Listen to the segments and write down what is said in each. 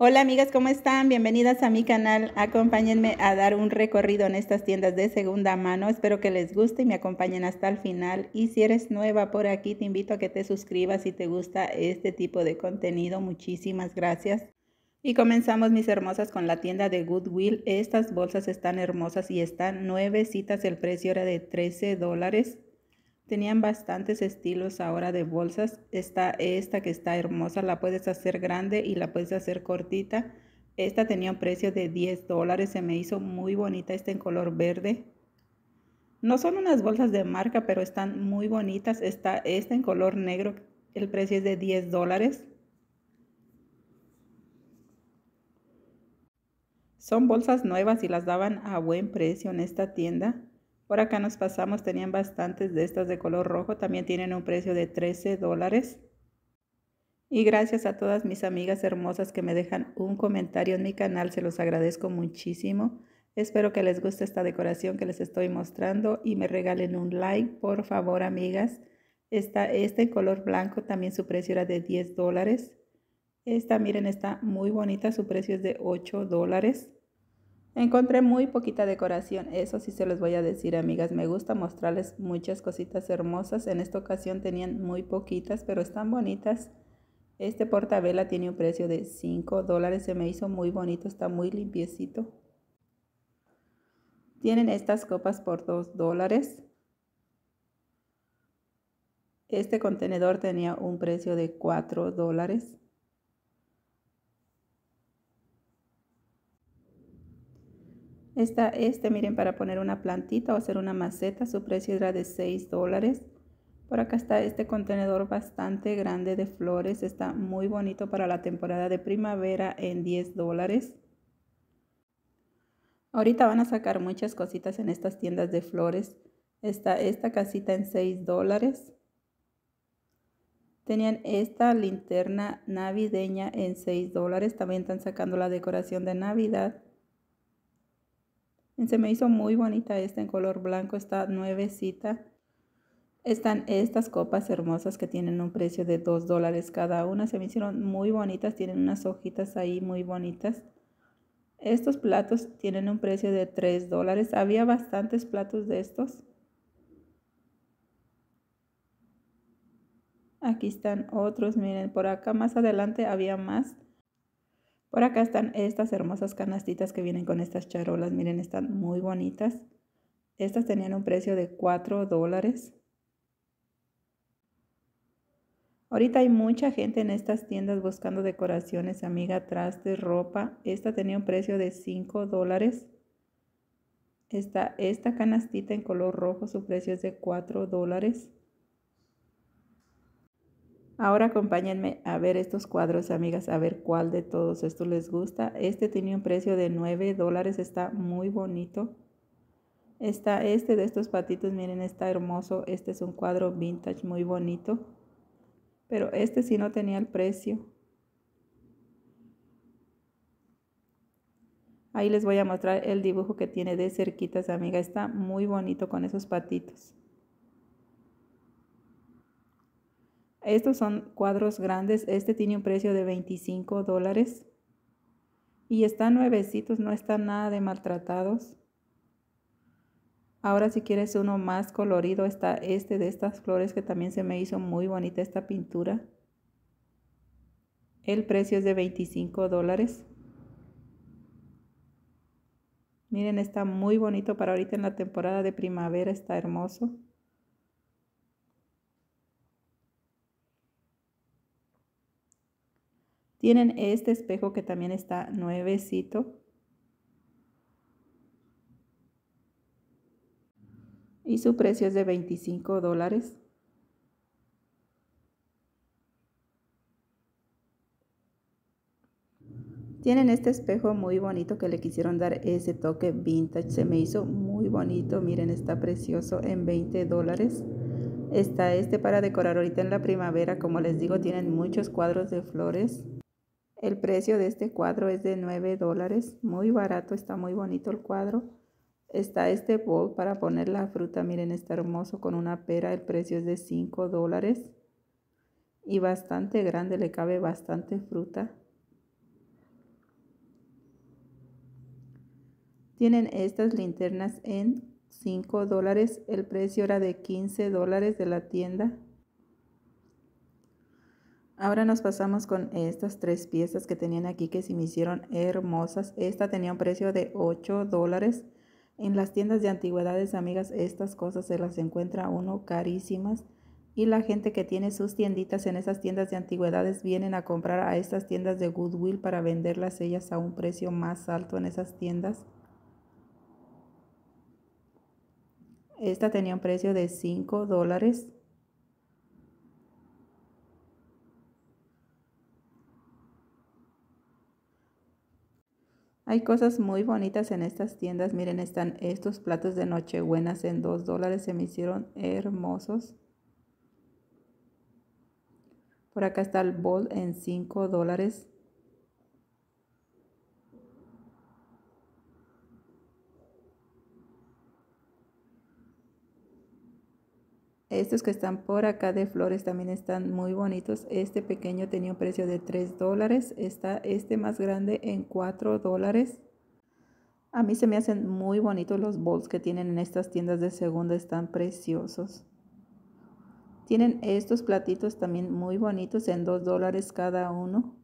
Hola amigas, ¿cómo están? Bienvenidas a mi canal. Acompáñenme a dar un recorrido en estas tiendas de segunda mano. Espero que les guste y me acompañen hasta el final. Y si eres nueva por aquí, te invito a que te suscribas si te gusta este tipo de contenido. Muchísimas gracias. Y comenzamos mis hermosas con la tienda de Goodwill. Estas bolsas están hermosas y están citas. El precio era de 13 dólares. Tenían bastantes estilos ahora de bolsas. Está esta que está hermosa, la puedes hacer grande y la puedes hacer cortita. Esta tenía un precio de 10 dólares, se me hizo muy bonita esta en color verde. No son unas bolsas de marca, pero están muy bonitas. Está esta en color negro, el precio es de 10 dólares. Son bolsas nuevas y las daban a buen precio en esta tienda. Por acá nos pasamos, tenían bastantes de estas de color rojo, también tienen un precio de 13 dólares. Y gracias a todas mis amigas hermosas que me dejan un comentario en mi canal, se los agradezco muchísimo. Espero que les guste esta decoración que les estoy mostrando y me regalen un like, por favor, amigas. Está este color blanco, también su precio era de 10 dólares. Esta, miren, está muy bonita, su precio es de 8 dólares. Encontré muy poquita decoración, eso sí se los voy a decir amigas, me gusta mostrarles muchas cositas hermosas, en esta ocasión tenían muy poquitas, pero están bonitas. Este portabela tiene un precio de 5 dólares, se me hizo muy bonito, está muy limpiecito. Tienen estas copas por 2 dólares. Este contenedor tenía un precio de 4 dólares. Está este, miren, para poner una plantita o hacer una maceta, su precio era de 6 dólares. Por acá está este contenedor bastante grande de flores, está muy bonito para la temporada de primavera en 10 dólares. Ahorita van a sacar muchas cositas en estas tiendas de flores. Está esta casita en 6 dólares. Tenían esta linterna navideña en 6 dólares. También están sacando la decoración de Navidad. Se me hizo muy bonita esta en color blanco, está nuevecita. Están estas copas hermosas que tienen un precio de 2 dólares cada una. Se me hicieron muy bonitas, tienen unas hojitas ahí muy bonitas. Estos platos tienen un precio de 3 dólares. Había bastantes platos de estos. Aquí están otros, miren, por acá más adelante había más. Por acá están estas hermosas canastitas que vienen con estas charolas. Miren, están muy bonitas. Estas tenían un precio de 4 dólares. Ahorita hay mucha gente en estas tiendas buscando decoraciones, amiga, de ropa. Esta tenía un precio de 5 dólares. Esta, esta canastita en color rojo, su precio es de 4 dólares. Ahora acompáñenme a ver estos cuadros, amigas, a ver cuál de todos estos les gusta. Este tiene un precio de 9 dólares, está muy bonito. Está este de estos patitos, miren, está hermoso. Este es un cuadro vintage muy bonito. Pero este sí no tenía el precio. Ahí les voy a mostrar el dibujo que tiene de cerquitas, amiga. Está muy bonito con esos patitos. Estos son cuadros grandes. Este tiene un precio de 25 dólares. Y están nuevecitos, no están nada de maltratados. Ahora si quieres uno más colorido está este de estas flores que también se me hizo muy bonita esta pintura. El precio es de 25 dólares. Miren, está muy bonito para ahorita en la temporada de primavera, está hermoso. Tienen este espejo que también está nuevecito. Y su precio es de 25 dólares. Tienen este espejo muy bonito que le quisieron dar ese toque vintage. Se me hizo muy bonito. Miren, está precioso en 20 dólares. Está este para decorar ahorita en la primavera. Como les digo, tienen muchos cuadros de flores. El precio de este cuadro es de 9 dólares. Muy barato, está muy bonito el cuadro. Está este bowl para poner la fruta. Miren, está hermoso con una pera. El precio es de 5 dólares. Y bastante grande, le cabe bastante fruta. Tienen estas linternas en 5 dólares. El precio era de 15 dólares de la tienda. Ahora nos pasamos con estas tres piezas que tenían aquí que se me hicieron hermosas. Esta tenía un precio de 8 dólares. En las tiendas de antigüedades, amigas, estas cosas se las encuentra uno carísimas. Y la gente que tiene sus tienditas en esas tiendas de antigüedades vienen a comprar a estas tiendas de Goodwill para venderlas ellas a un precio más alto en esas tiendas. Esta tenía un precio de 5 dólares. Hay cosas muy bonitas en estas tiendas. Miren, están estos platos de Nochebuenas en 2 dólares. Se me hicieron hermosos. Por acá está el bol en 5 dólares. Estos que están por acá de flores también están muy bonitos. Este pequeño tenía un precio de 3 dólares. Está este más grande en 4 dólares. A mí se me hacen muy bonitos los bowls que tienen en estas tiendas de segunda. Están preciosos. Tienen estos platitos también muy bonitos en 2 dólares cada uno.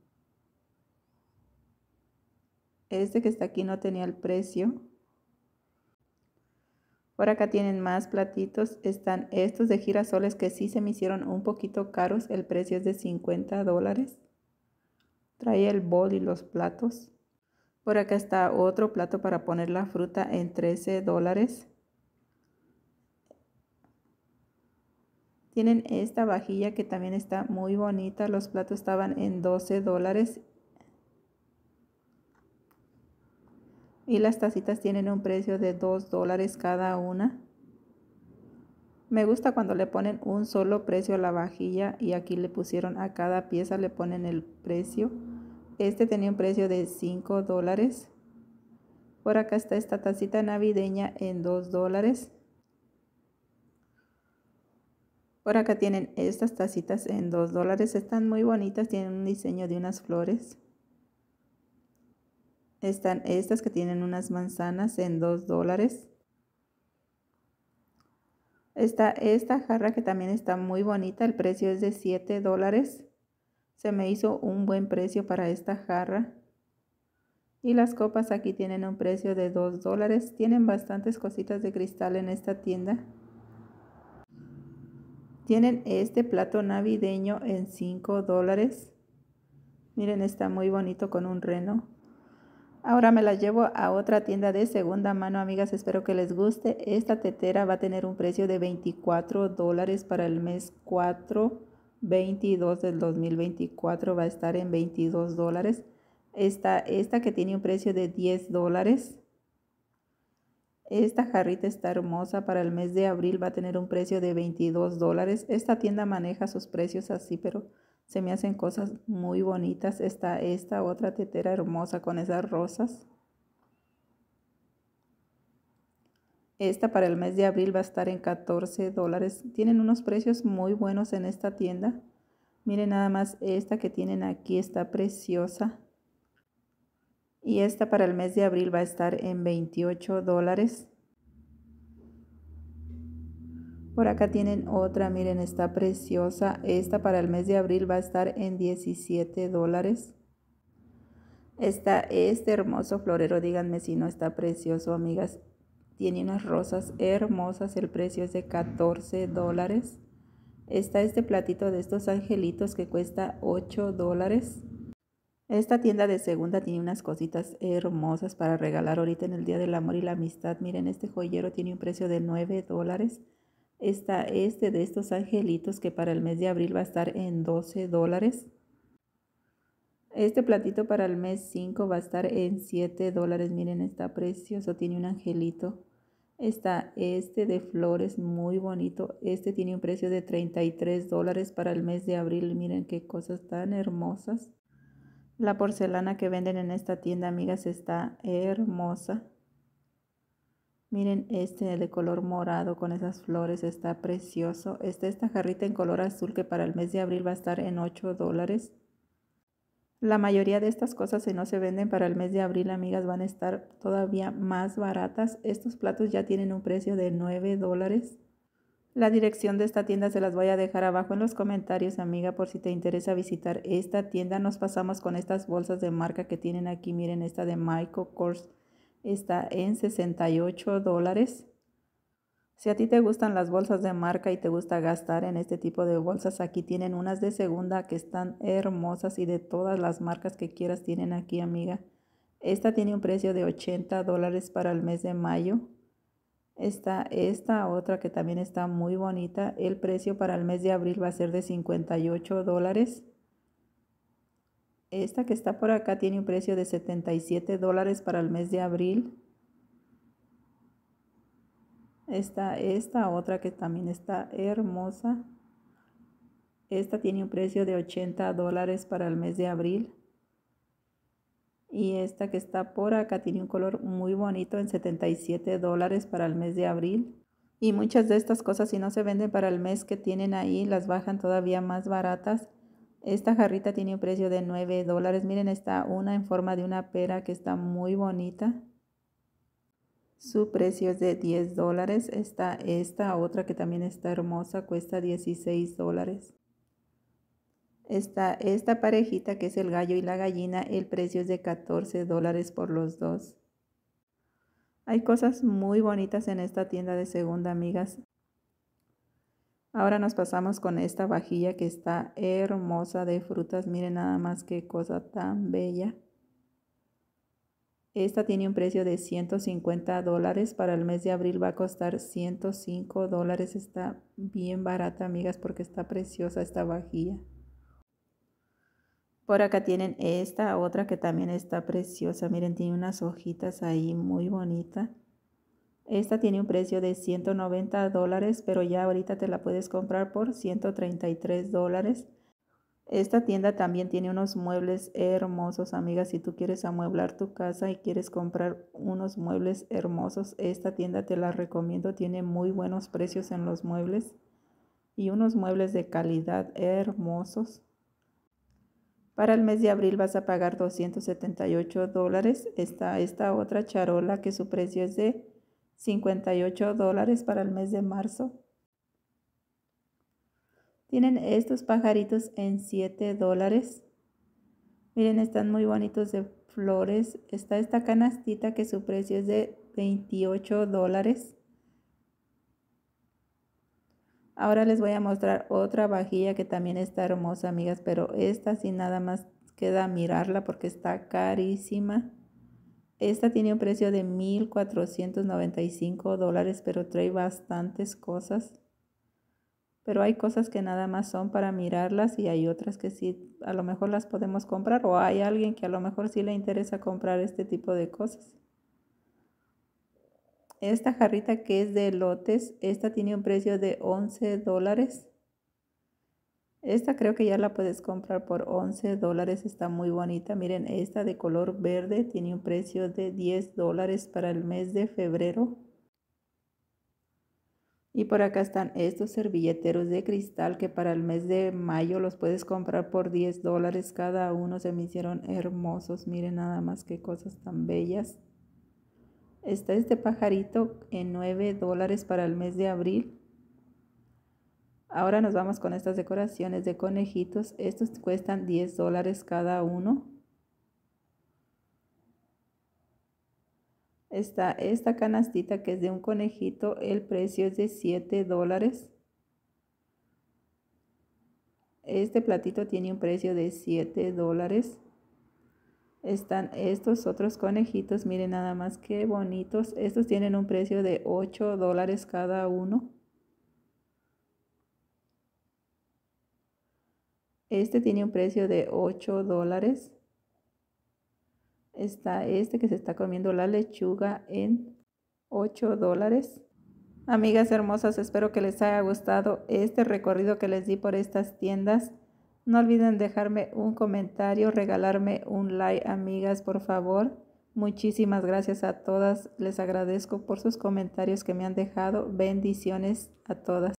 Este que está aquí no tenía el precio. Por acá tienen más platitos. Están estos de girasoles que sí se me hicieron un poquito caros. El precio es de 50 dólares. Trae el bol y los platos. Por acá está otro plato para poner la fruta en 13 dólares. Tienen esta vajilla que también está muy bonita. Los platos estaban en 12 dólares y las tacitas tienen un precio de 2 dólares cada una. Me gusta cuando le ponen un solo precio a la vajilla y aquí le pusieron a cada pieza le ponen el precio. Este tenía un precio de 5 dólares. Por acá está esta tacita navideña en 2 dólares. Por acá tienen estas tacitas en 2 dólares. Están muy bonitas, tienen un diseño de unas flores. Están estas que tienen unas manzanas en 2 dólares. Está esta jarra que también está muy bonita. El precio es de 7 dólares. Se me hizo un buen precio para esta jarra. Y las copas aquí tienen un precio de 2 dólares. Tienen bastantes cositas de cristal en esta tienda. Tienen este plato navideño en 5 dólares. Miren, está muy bonito con un reno. Ahora me la llevo a otra tienda de segunda mano, amigas. Espero que les guste. Esta tetera va a tener un precio de 24 dólares para el mes 4, 22 del 2024. Va a estar en 22 dólares. Esta, esta que tiene un precio de 10 dólares. Esta jarrita está hermosa para el mes de abril. Va a tener un precio de 22 dólares. Esta tienda maneja sus precios así, pero se me hacen cosas muy bonitas. Está esta otra tetera hermosa con esas rosas. Esta para el mes de abril va a estar en 14 dólares. Tienen unos precios muy buenos en esta tienda. Miren nada más esta que tienen aquí está preciosa. Y esta para el mes de abril va a estar en 28 dólares. Por acá tienen otra, miren, está preciosa. Esta para el mes de abril va a estar en 17 dólares. Está este hermoso florero, díganme si no está precioso, amigas. Tiene unas rosas hermosas, el precio es de 14 dólares. Está este platito de estos angelitos que cuesta 8 dólares. Esta tienda de segunda tiene unas cositas hermosas para regalar ahorita en el Día del Amor y la Amistad. Miren, este joyero tiene un precio de 9 dólares está este de estos angelitos que para el mes de abril va a estar en 12 dólares. Este platito para el mes 5 va a estar en 7 dólares. Miren, está precioso. Tiene un angelito. Está este de flores muy bonito. Este tiene un precio de 33 dólares para el mes de abril. Miren qué cosas tan hermosas. La porcelana que venden en esta tienda, amigas, está hermosa. Miren este de color morado con esas flores, está precioso. Está esta jarrita en color azul que para el mes de abril va a estar en 8 dólares. La mayoría de estas cosas si no se venden para el mes de abril, amigas, van a estar todavía más baratas. Estos platos ya tienen un precio de 9 dólares. La dirección de esta tienda se las voy a dejar abajo en los comentarios, amiga, por si te interesa visitar esta tienda. Nos pasamos con estas bolsas de marca que tienen aquí. Miren, esta de Michael Kors está en 68 dólares. Si a ti te gustan las bolsas de marca y te gusta gastar en este tipo de bolsas, aquí tienen unas de segunda que están hermosas y de todas las marcas que quieras tienen aquí, amiga. Esta tiene un precio de 80 dólares para el mes de mayo. Está esta otra que también está muy bonita. El precio para el mes de abril va a ser de 58 dólares. Esta que está por acá tiene un precio de 77 dólares para el mes de abril. Está esta otra que también está hermosa. Esta tiene un precio de 80 dólares para el mes de abril. Y esta que está por acá tiene un color muy bonito en 77 dólares para el mes de abril. Y muchas de estas cosas si no se venden para el mes que tienen ahí, las bajan todavía más baratas. Esta jarrita tiene un precio de 9 dólares. Miren, está una en forma de una pera que está muy bonita. Su precio es de 10 dólares. Está esta otra que también está hermosa, cuesta 16 dólares. Está esta parejita que es el gallo y la gallina, el precio es de 14 dólares por los dos. Hay cosas muy bonitas en esta tienda de segunda, amigas. Ahora nos pasamos con esta vajilla que está hermosa de frutas. Miren nada más qué cosa tan bella. Esta tiene un precio de 150 dólares. Para el mes de abril va a costar 105 dólares. Está bien barata, amigas, porque está preciosa esta vajilla. Por acá tienen esta otra que también está preciosa. Miren, tiene unas hojitas ahí muy bonita. Esta tiene un precio de 190 dólares, pero ya ahorita te la puedes comprar por 133 dólares. Esta tienda también tiene unos muebles hermosos, amigas. Si tú quieres amueblar tu casa y quieres comprar unos muebles hermosos, esta tienda te la recomiendo. Tiene muy buenos precios en los muebles y unos muebles de calidad hermosos. Para el mes de abril vas a pagar 278 dólares. Está esta otra charola que su precio es de 58 dólares para el mes de marzo. Tienen estos pajaritos en 7 dólares. Miren, están muy bonitos de flores. Está esta canastita que su precio es de 28 dólares. Ahora les voy a mostrar otra vajilla que también está hermosa, amigas, pero esta sí nada más queda mirarla porque está carísima. Esta tiene un precio de 1.495 dólares, pero trae bastantes cosas pero hay cosas que nada más son para mirarlas y hay otras que sí a lo mejor las podemos comprar o hay alguien que a lo mejor sí le interesa comprar este tipo de cosas. Esta jarrita que es de lotes, esta tiene un precio de 11 dólares. Esta creo que ya la puedes comprar por 11 dólares, está muy bonita. Miren, esta de color verde tiene un precio de 10 dólares para el mes de febrero. Y por acá están estos servilleteros de cristal que para el mes de mayo los puedes comprar por 10 dólares cada uno. Se me hicieron hermosos. Miren nada más qué cosas tan bellas. Está este pajarito en 9 dólares para el mes de abril. Ahora nos vamos con estas decoraciones de conejitos. Estos cuestan 10 dólares cada uno. está esta canastita que es de un conejito. El precio es de 7 dólares. Este platito tiene un precio de 7 dólares. Están estos otros conejitos. Miren nada más qué bonitos. Estos tienen un precio de 8 dólares cada uno. Este tiene un precio de 8 dólares está este que se está comiendo la lechuga en 8 dólares. Amigas hermosas, espero que les haya gustado este recorrido que les di por estas tiendas. No olviden dejarme un comentario, regalarme un like, amigas, por favor. Muchísimas gracias a todas. Les agradezco por sus comentarios que me han dejado. Bendiciones a todas.